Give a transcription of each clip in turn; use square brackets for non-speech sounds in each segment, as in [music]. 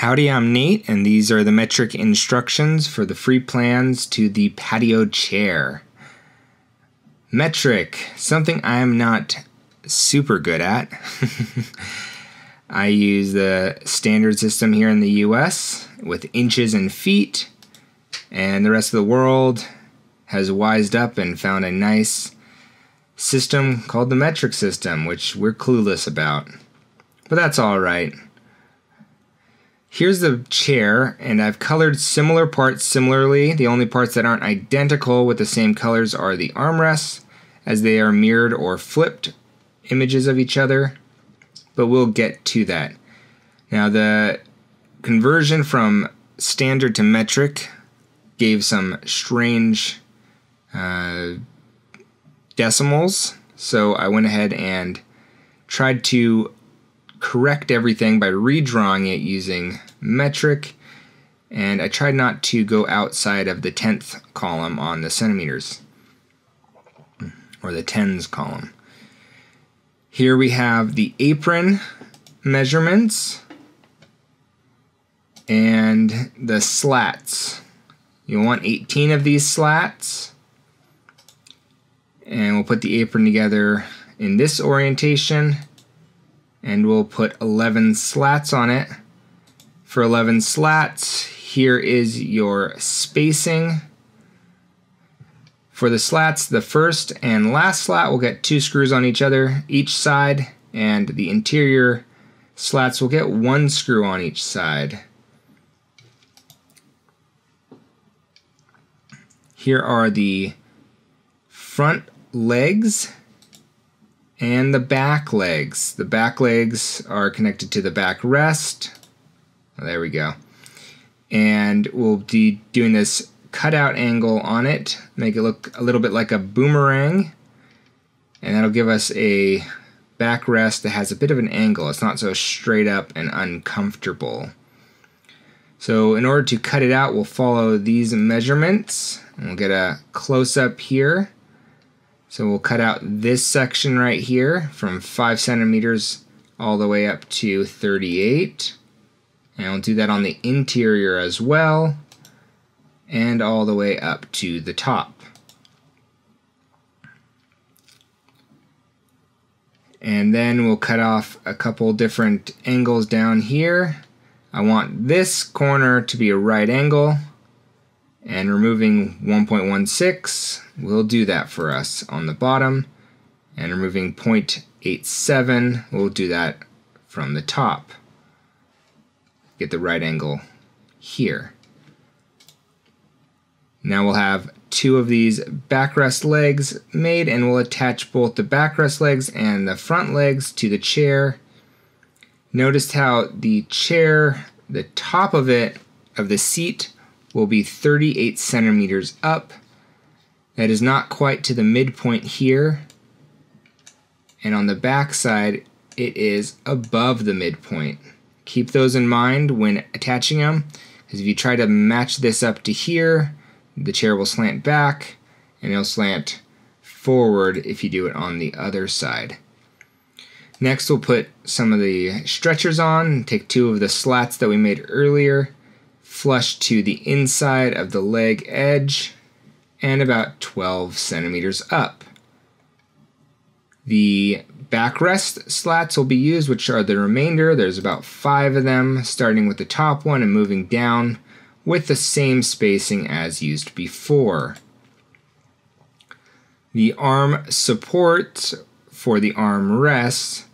Howdy, I'm Nate, and these are the metric instructions for the free plans to the patio chair. Metric, something I'm not super good at. [laughs] I use the standard system here in the US with inches and feet, and the rest of the world has wised up and found a nice system called the metric system, which we're clueless about. But that's alright. Here's the chair, and I've colored similar parts similarly. The only parts that aren't identical with the same colors are the armrests, as they are mirrored or flipped images of each other. But we'll get to that. Now, the conversion from standard to metric gave some strange uh, decimals, so I went ahead and tried to correct everything by redrawing it using metric. And I tried not to go outside of the tenth column on the centimeters. Or the tens column. Here we have the apron measurements. And the slats. You want 18 of these slats. And we'll put the apron together in this orientation and we'll put 11 slats on it. For 11 slats, here is your spacing. For the slats, the first and last slat will get two screws on each other, each side, and the interior slats will get one screw on each side. Here are the front legs and the back legs. The back legs are connected to the back rest. Oh, there we go. And we'll be doing this cutout angle on it, make it look a little bit like a boomerang. And that'll give us a backrest that has a bit of an angle. It's not so straight up and uncomfortable. So in order to cut it out, we'll follow these measurements. And we'll get a close-up here. So we'll cut out this section right here from 5 centimeters all the way up to 38. And we'll do that on the interior as well and all the way up to the top. And then we'll cut off a couple different angles down here. I want this corner to be a right angle and removing 1.16 will do that for us on the bottom. And removing 0.87 will do that from the top. Get the right angle here. Now we'll have two of these backrest legs made and we'll attach both the backrest legs and the front legs to the chair. Notice how the chair the top of it of the seat will be 38 centimeters up. That is not quite to the midpoint here. And on the back side, it is above the midpoint. Keep those in mind when attaching them, because if you try to match this up to here, the chair will slant back and it'll slant forward if you do it on the other side. Next, we'll put some of the stretchers on, take two of the slats that we made earlier, flush to the inside of the leg edge and about 12 centimeters up. The backrest slats will be used, which are the remainder. There's about five of them, starting with the top one and moving down with the same spacing as used before. The arm support for the arm rest,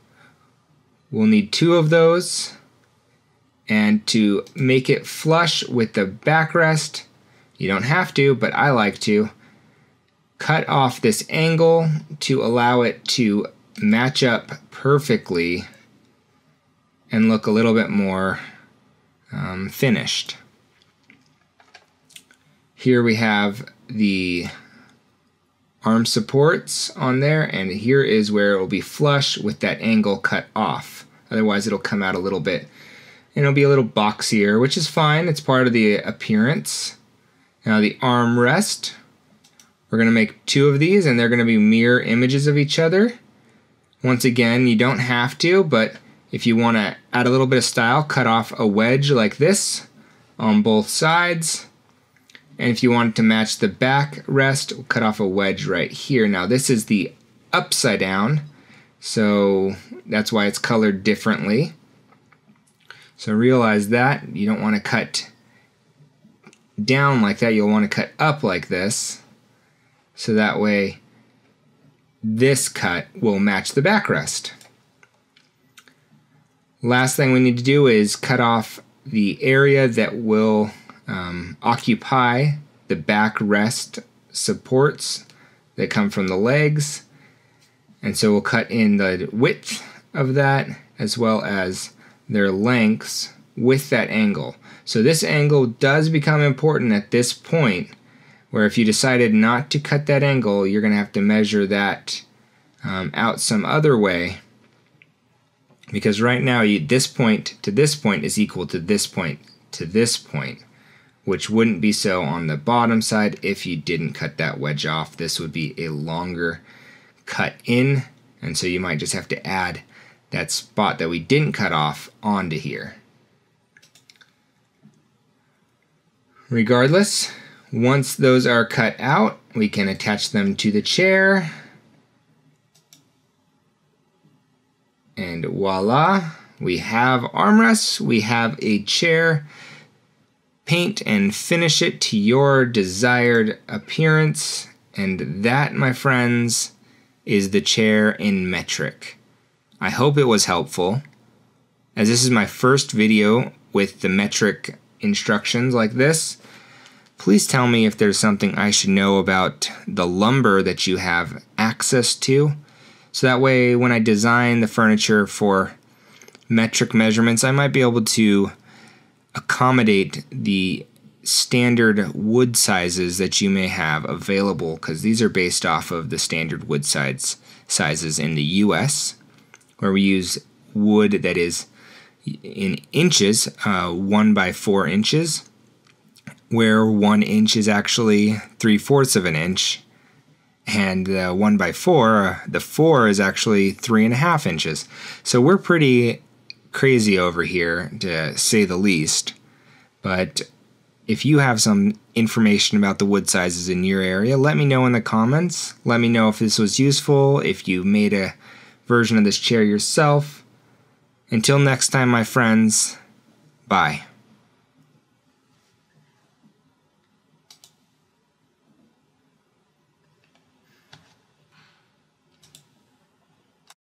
we'll need two of those and to make it flush with the backrest, you don't have to, but I like to, cut off this angle to allow it to match up perfectly and look a little bit more um, finished. Here we have the arm supports on there and here is where it will be flush with that angle cut off. Otherwise it'll come out a little bit and it'll be a little boxier, which is fine. It's part of the appearance. Now the armrest, we're to make two of these and they're to be mirror images of each other. Once again, you don't have to, but If you want to add a little bit of style, cut off a wedge like this on both sides. And if you want to match the back rest, cut off a wedge right here. Now this is the upside down, so that's why it's colored differently. So realize that you don't want to cut down like that, you'll want to cut up like this. So that way this cut will match the backrest. Last thing we need to do is cut off the area that will um, occupy the backrest supports that come from the legs. And so we'll cut in the width of that as well as their lengths with that angle. So this angle does become important at this point where if you decided not to cut that angle, you're going to have to measure that um, out some other way because right now you, this point to this point is equal to this point to this point which wouldn't be so on the bottom side if you didn't cut that wedge off. This would be a longer cut in, and so you might just have to add that spot that we didn't cut off onto here. Regardless, once those are cut out, we can attach them to the chair. And voila, we have armrests, we have a chair paint and finish it to your desired appearance. And that, my friends, is the chair in metric. I hope it was helpful. As this is my first video with the metric instructions like this, please tell me if there's something I should know about the lumber that you have access to. So that way, when I design the furniture for metric measurements, I might be able to accommodate the standard wood sizes that you may have available because these are based off of the standard wood size sizes in the US where we use wood that is in inches, uh, one by four inches, where one inch is actually three fourths of an inch, and the one by four, uh, the four is actually three and a half inches. So we're pretty crazy over here, to say the least. But if you have some information about the wood sizes in your area, let me know in the comments. Let me know if this was useful, if you made a version of this chair yourself. Until next time, my friends, bye.